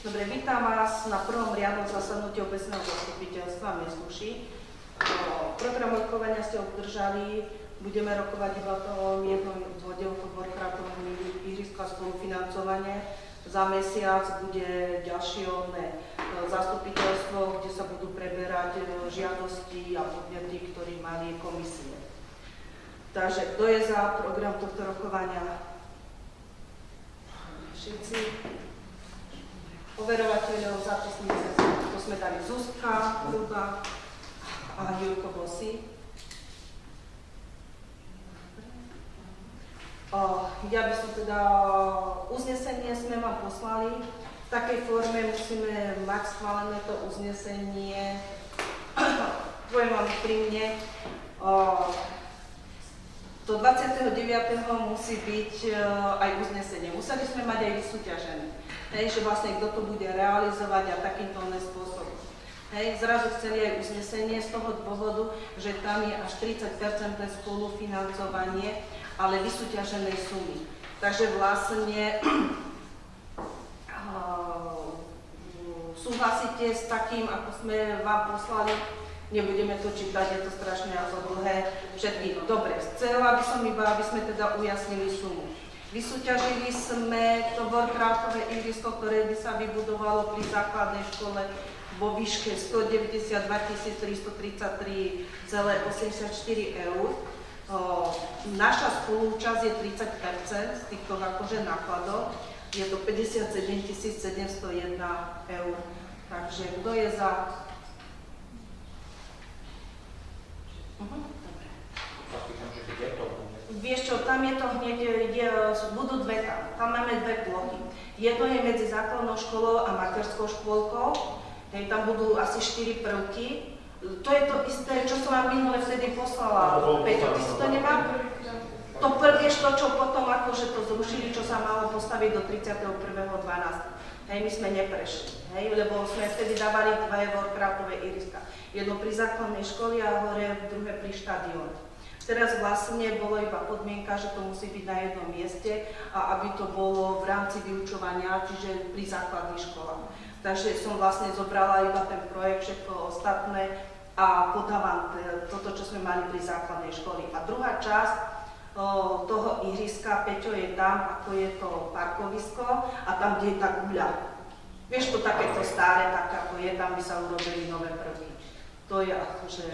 Dobre, vítam vás na prvom riadnom zasadnutí obecného zastupiteľstva Mesluši. Program rokovania ste obdržali, budeme rokovať iba o jednom bode o Warcraftovom ihriska spolufinancovanie. Za mesiac bude ďalšie odné zastupiteľstvo, kde sa budú preberať žiadosti a podnety, ktoré mali komisie. Takže kto je za program tohto rokovania? Všetci overovateľov zápisnice, to sme dali Zuzka, Ruba a Jurko Bosy. Ja by som teda, uznesenie sme vám poslali, v takej forme musíme mať schválené to uznesenie, poviem vám pri mne, do 29. musí byť e, aj uznesenie. Museli sme mať aj vysúťažené. Hej, že vlastne kto to bude realizovať a takýmto spôsobom. Hej, zrazu chceli aj uznesenie z toho dôvodu, že tam je až 30 pre spolufinancovanie, ale vysúťaženej sumy. Takže vlastne súhlasíte s takým, ako sme vám poslali Nebudeme to čítať, je to strašne ako dlhé. Všetky. Dobre, chcela by som iba, aby sme teda ujasnili sumu. Vysúťažili sme to Warcraftové ihrisko, ktoré by sa vybudovalo pri základnej škole vo výške 192 333,84 eur. naša spolúčasť je 30% z týchto akože nákladov. Je to 57 701 eur. Takže kto je za Vieš čo, tam je to hneď, je, budú dve tam, tam máme dve plochy. Jedno je medzi základnou školou a materskou škôlkou, hej, tam budú asi 4 prvky. To je to isté, čo som vám minule vtedy poslala, Peťo, ty si to nemal? To prvé, to, čo potom akože to zrušili, čo sa malo postaviť do 31.12. Hej, my sme neprešli, hej, lebo sme vtedy dávali dva Warcraftové iriska jedno pri základnej škole a hore druhé pri štadióne. Teraz vlastne bolo iba podmienka, že to musí byť na jednom mieste a aby to bolo v rámci vyučovania, čiže pri základných školách. Takže som vlastne zobrala iba ten projekt, všetko ostatné a podávam toto, čo sme mali pri základnej škole. A druhá časť o, toho ihriska, Peťo, je tam, ako je to parkovisko a tam, kde je tá guľa. Vieš, to takéto staré, tak ako je, tam by sa urobili nové prvky to je akože,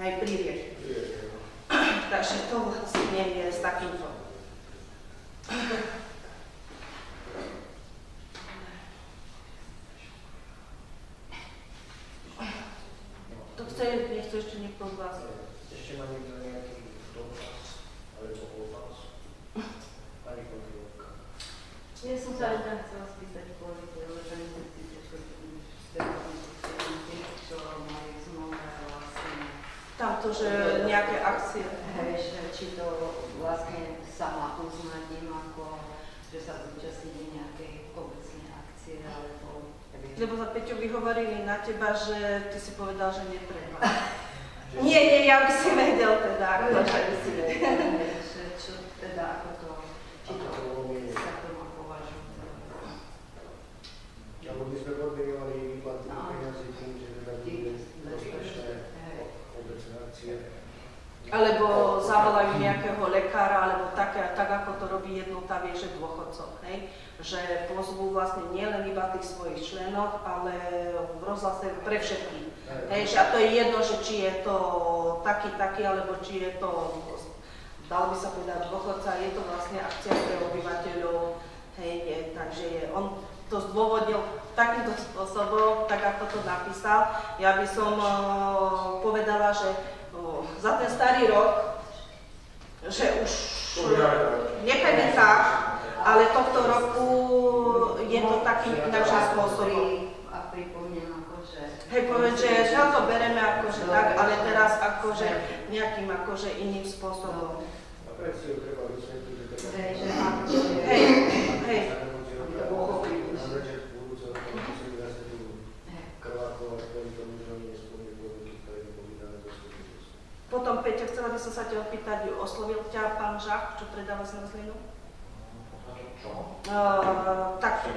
hej, príriek. Takže to vlastne je s takýmto. To chce, nechce ešte niekto z vás? Ešte má niekto nejaký dotaz, alebo otaz? Pani kontrolka. Ja som sa aj chcela spýtať kvôli tej organizácii, čo majú tamto, že nejaké akcie. Hej, že či to vlastne sa má uznať im ako, že sa zúčastní nejakej obecnej akcie, alebo... Lebo za Peťo vyhovorili na teba, že ty si povedal, že netreba. nie, nie, ja by si vedel teda. Ako, že by si vedel, že čo teda ako to, či to sa to má považovať. Alebo by sme podmienovali výplatu peniazy tým, že teda bude prospešné alebo zavolajú nejakého lekára, alebo také, tak ako to robí jednota, vie, že dôchodcov, hej? že pozvú vlastne nielen iba tých svojich členov, ale v rozhlase pre všetkých. Hej, a to je jedno, že či je to taký, taký, alebo či je to, dal by sa povedať, dôchodca, je to vlastne akcia pre obyvateľov, hej, je, takže je, on to zdôvodnil takýmto spôsobom, tak ako to napísal. Ja by som uh, povedala, že za ten starý rok, že už tak, ale tohto roku je to takým inakším spôsobom. Hej, povedz, že sa to bereme akože tak, ale teraz akože nejakým akože iným spôsobom. Hej, Hej, hej. Peťa, chcela by som sa ťa opýtať, oslovil ťa pán Žach, čo predáva zmrzlinu? Čo? Uh, tak,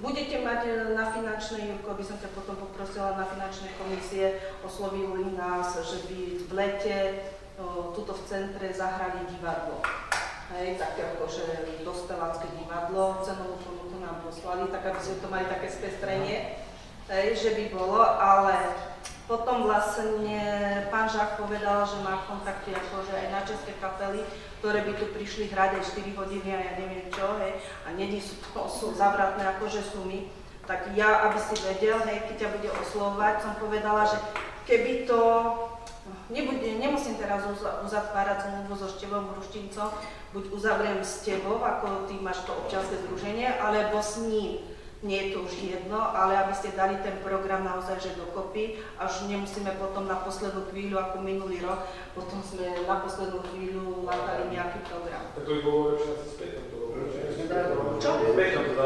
Budete mať na finančnej, Jurko, by som ťa potom poprosila na finančnej komisie, oslovili nás, že by v lete o, tuto v centre zahrali divadlo. Hej, také akože dospelácké divadlo, cenovú ponuku nám poslali, tak aby sme to mali také spestrenie, hej, že by bolo, ale potom vlastne pán Žák povedal, že má kontakty akože aj na české kapely, ktoré by tu prišli hrať aj 4 hodiny a ja neviem čo, hej, a není sú to sú zavratné akože sumy, tak ja, aby si vedel, hej, keď ťa bude oslovovať, som povedala, že keby to, nebude, nemusím teraz uza- uzatvárať zmluvu so Števom Hruštincom, buď uzavriem s tebou, ako ty máš to občianske združenie, alebo s ním. Nie je to už jedno, ale aby ste dali ten program naozaj že dokopy, až nemusíme potom na poslednú chvíľu, ako minulý rok, potom sme na poslednú chvíľu látali nejaký program. Tak to by bolo lepšie asi späť to bolo. Čo? Späť to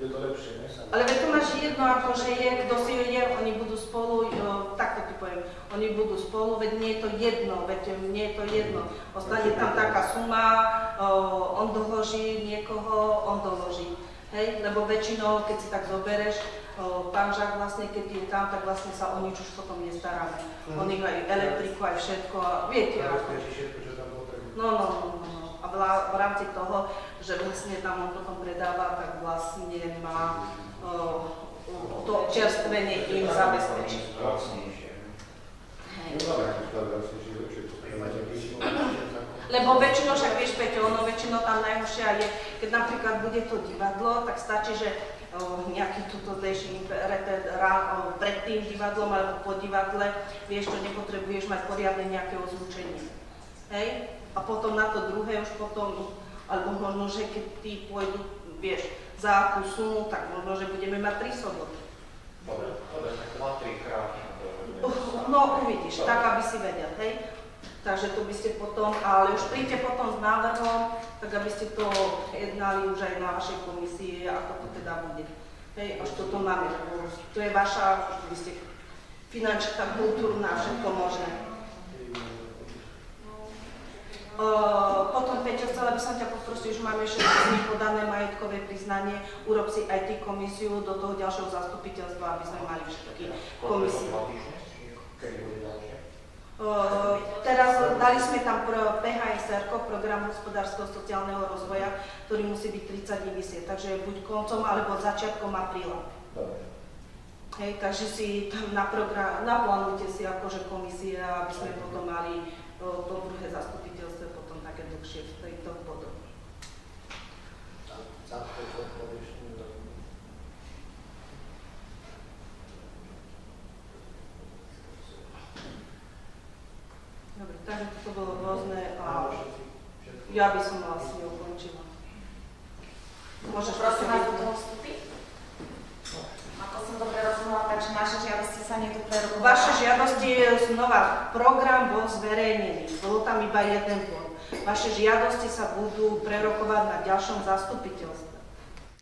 bude to lepšie, ne? Ale veď tu máš jedno, akože je, kto si je, oni budú spolu, jo, takto ti poviem, oni budú spolu, veď nie je to jedno, veď nie je to jedno. Ostane tam taká suma, o, on doloží niekoho, on doloží. Hej, lebo väčšinou, keď si tak zobereš, o, pán Žák vlastne, keď je tam, tak vlastne sa o nič už potom nestaráme. Mhm. Oni aj elektriku, aj všetko, a viete, ako. Zabezpečí všetko, čo tam potrebuje. No, no, no, no, no. A v, la- v rámci toho, že vlastne tam on potom predáva, tak vlastne má o, o, to čerstvenie im zabezpečiť. Hej. Lebo väčšinou, však vieš, Peťo, ono väčšinou tam najhoršia je, keď napríklad bude to divadlo, tak stačí, že o, nejaký tutodlejší reper rá- o, pred tým divadlom alebo po divadle, vieš, čo nepotrebuješ mať poriadne nejaké ozvučenie. Hej? A potom na to druhé už potom, alebo možno, že keď tí pôjdu, vieš, za akú sumu, tak možno, že budeme mať tri soboty. No, uvidíš, tak, aby si vedel, hej? Takže to by ste potom, ale už príďte potom s návrhom, tak aby ste to jednali už aj na vašej komisii, ako to teda bude. Hej, až toto máme. To je vaša, vy ste finančná, kultúrna, všetko možné. O, potom, Peťo, chcela by som ťa poprosiť, už máme dnes podané majetkové priznanie, urob si aj ty komisiu do toho ďalšieho zastupiteľstva, aby sme mali všetky komisie. Kedy bude ďalšie? Uh, teraz dali sme tam PHSR, program hospodárskeho sociálneho rozvoja, ktorý musí byť 30-90, takže buď koncom alebo začiatkom apríla. Dobre. Hej, takže si tam na program, naplánujte si akože komisie, aby sme potom mali to druhé zastupiteľstvo potom také dlhšie v tejto podobe. Za to, čo povieš, no, Dobre, takže toto bolo rôzne a Áno, všetci, všetko. Ja by som vlastne ukončila. Môžeš Prosím vás, do toho vstupy? Ako som dobre rozumela, takže naše žiadosti sa prerokujú. Vaše žiadosti, znova, program bol zverejnený, bolo tam iba jeden bod. Vaše žiadosti sa budú prerokovať na ďalšom zastupiteľstve.